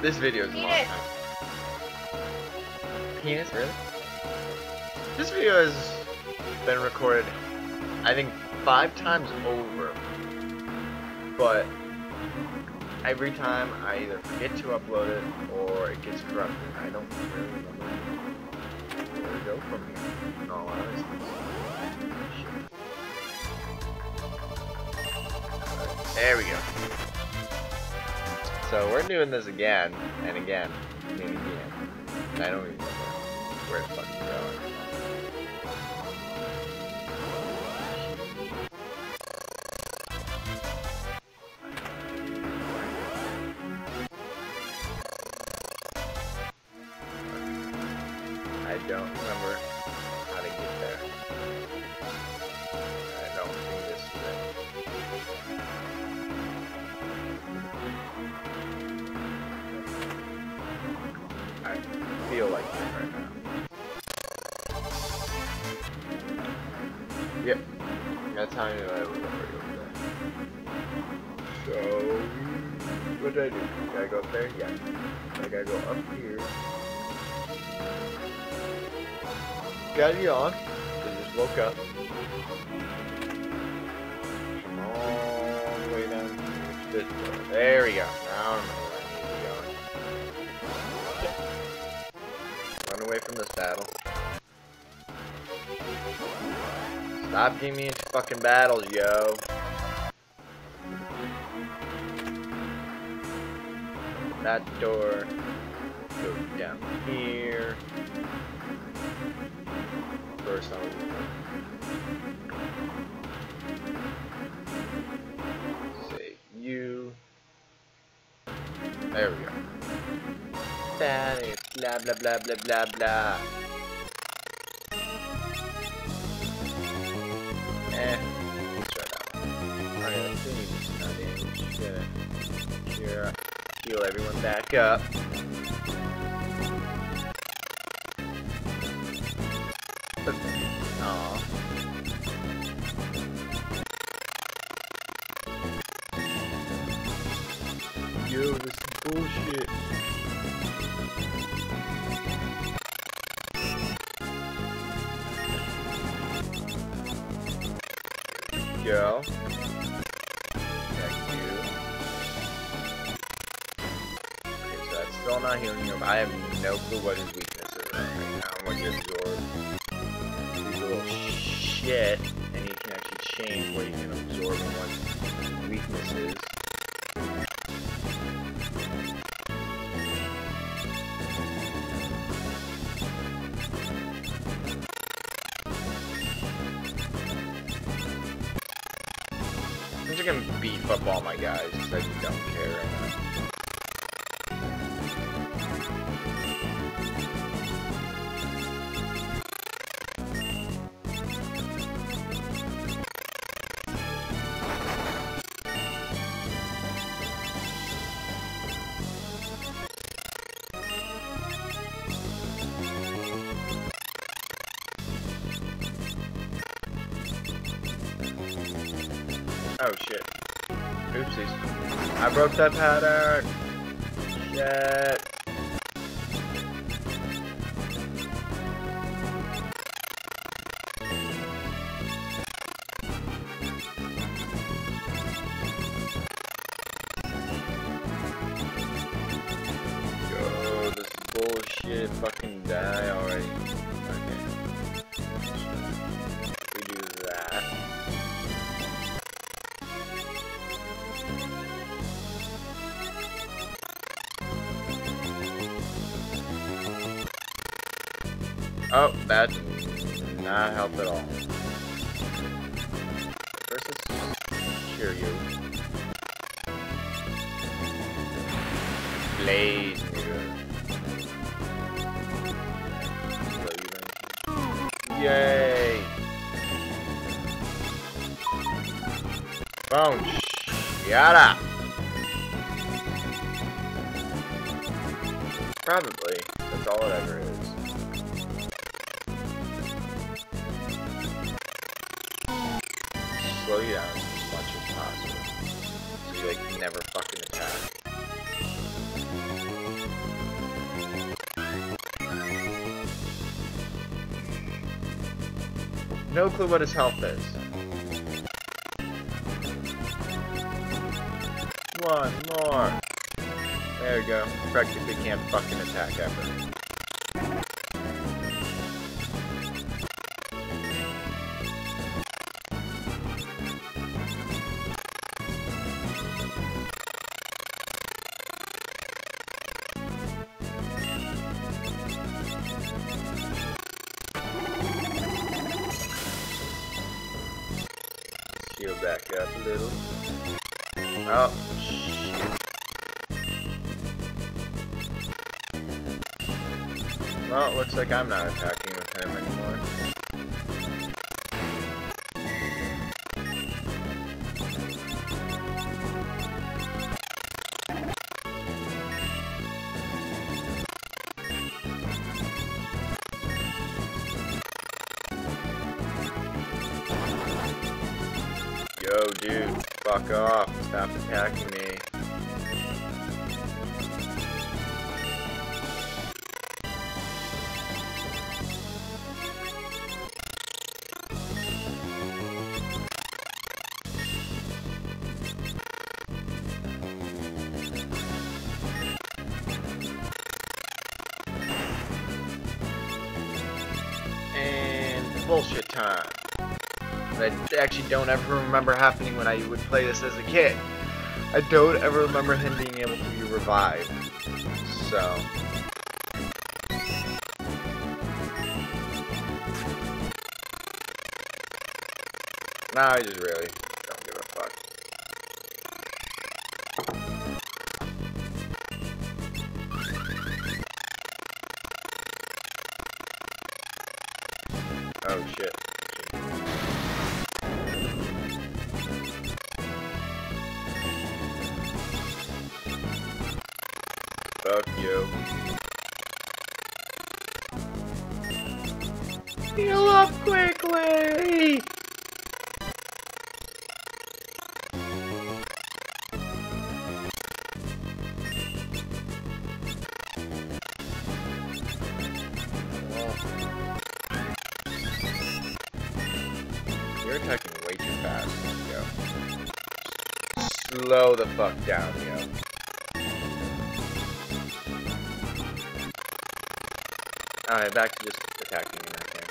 This video is a long Penis. time. Penis, really? This video has been recorded, I think, five times over. But every time I either forget to upload it or it gets corrupted. I don't really remember where to go from here. In all honesty. There we go. So we're doing this again and again and again. And I don't even know where the fuck we're going. I don't remember how to get there. Feel like it right now. Yep. That's how I knew I was over there. So, what did I do? Gotta go up there? Yeah. I gotta go up here. Gotta yawn. I just woke up. Come all the way down. There we go. Now this battle. Stop giving me into fucking battles, yo. That door. Go down here. First I'll save you. There we go. That is blah blah blah blah blah blah. Eh, heal everyone back up. Bullshit. Go. Thank you. Okay, so that's still not healing you. I have no clue what his weakness is right now. What you absorb. He's a little shit, and he can actually change what he can absorb and what his weakness is. Just beef up all my guys. Because I don't care Oopsies. I broke that pattern. Shit. Oh, that did not help at all. First, cure you. Blaze down. Yay! Boom! Yada! Probably. That's all it ever no clue what his health is. One more. There we go. Practically can't fucking attack ever. Back up a little. Oh, shit. Well, looks like I'm not attacking dude, fuck off. Stop attacking me. And bullshit time. I actually don't ever remember happening when I would play this as a kid. I don't ever remember him being able to be revived. So. Nah, I just really don't give a fuck. Oh shit. You. Heal up quickly! You're attacking way too fast, yo. Slow the fuck down, yo. Back to just attacking in that game.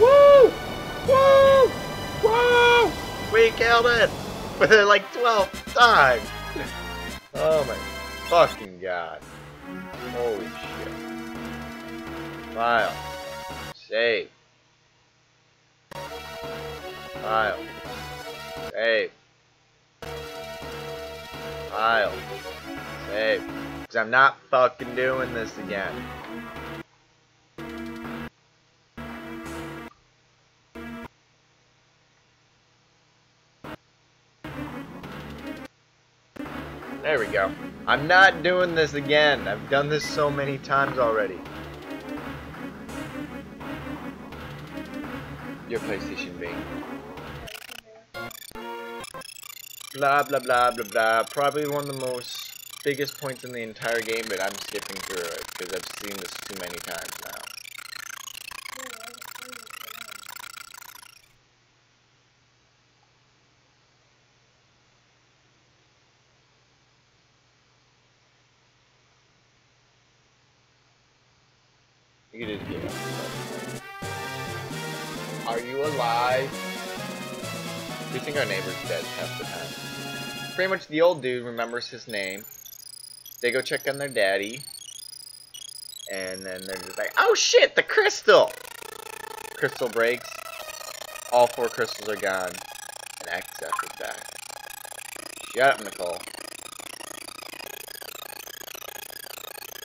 Woo! Woo! Woo! We killed it! For the uh, like 12th time! Oh my fucking god. Holy shit. File. Save. File. Save. File. Save. Because I'm not fucking doing this again. There we go. I'm not doing this again. I've done this so many times already. Your PlayStation B. Blah blah blah blah blah. Probably one of the most biggest points in the entire game, but I'm skipping through it because I've seen this too many times now. You give up. Are you alive? We think our neighbor's dead half the time. Pretty much the old dude remembers his name. They go check on their daddy. And then they're just like, oh shit, the crystal! Crystal breaks. All four crystals are gone. And Exdeath is back. Shut up, Nicole.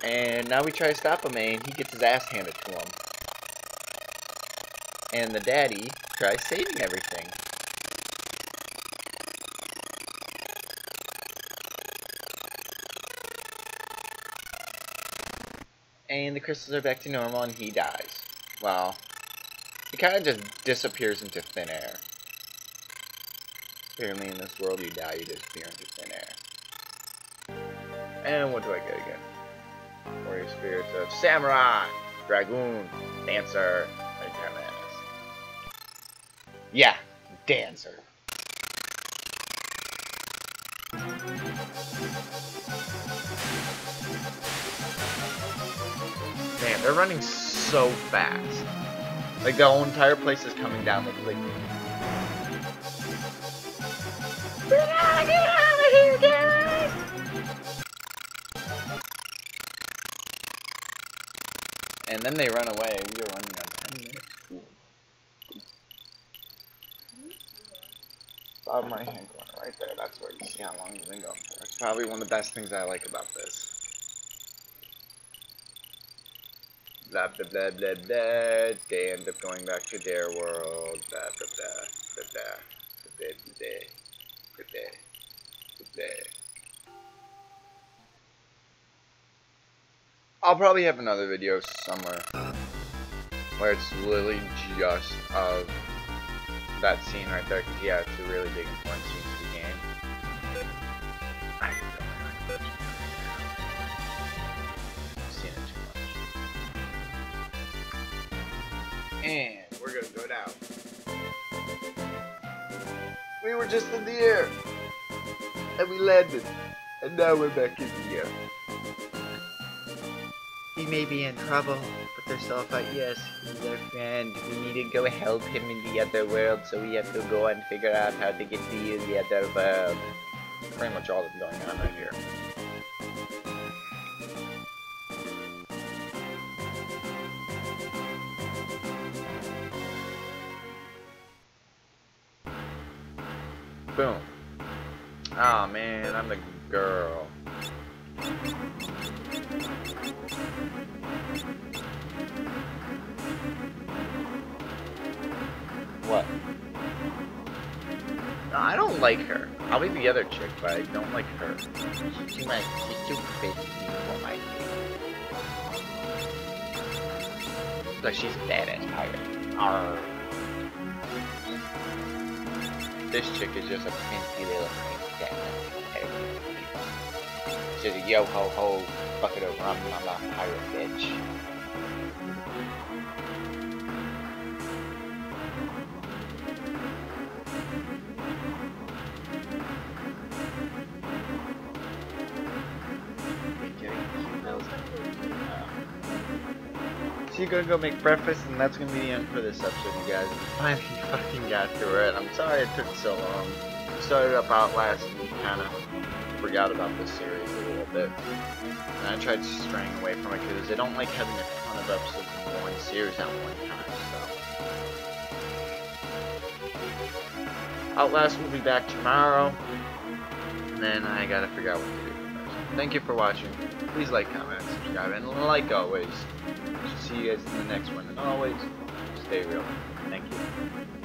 And now we try to stop him, and he gets his ass handed to him. And the daddy tries saving everything. And the crystals are back to normal, and he dies. Well, he kind of just disappears into thin air. Apparently, in this world, you die, you disappear into thin air. And what do I get again? Warrior spirits of samurai, dragoon, dancer, Yeah, dancer. They're running so fast. Like the whole entire place is coming down like liquid. Get out, get out of here, guys! And then they run away. We are running on 10 minutes. Cool. Bob my hand corner right there. That's where you see how long you've been going for. That's probably one of the best things I like about this. Blah, blah, blah, blah, blah. They end up going back to their world. Blah, blah, blah, blah, blah. Blah, blah, blah, blah, blah, blah. I'll probably have another video somewhere where it's literally just of that scene right there because yeah it's a really big important scene And we're gonna go down. We were just in the air, and we landed, and now we're back in the air. He may be in trouble, but there's still a fight. Yes, he's our friend. We need to go help him in the other world, so we have to go and figure out how to get to the other world. Pretty much all that's going on right here. Boom. Oh man, I'm the girl. What? No, I don't like her. I'll be the other chick, but I don't like her. She's too much. She's too bitchy for my taste. Like she's a badass pirate. Arr. This chick is just a pinky little princess. She's a yo ho ho bucket of rum mama pirate bitch. You're gonna go make breakfast, and that's gonna be the end for this episode, you guys. We finally fucking got through it. I'm sorry it took so long. We started up Outlast and kind of forgot about this series a little bit. And I tried straying away from it because I don't like having a ton of episodes in one series at one time, so. Outlast will be back tomorrow. And then I gotta figure out what to do thank you for watching. Please like, comment, subscribe, and like always, see you guys in the next one. And always, stay real. Thank you.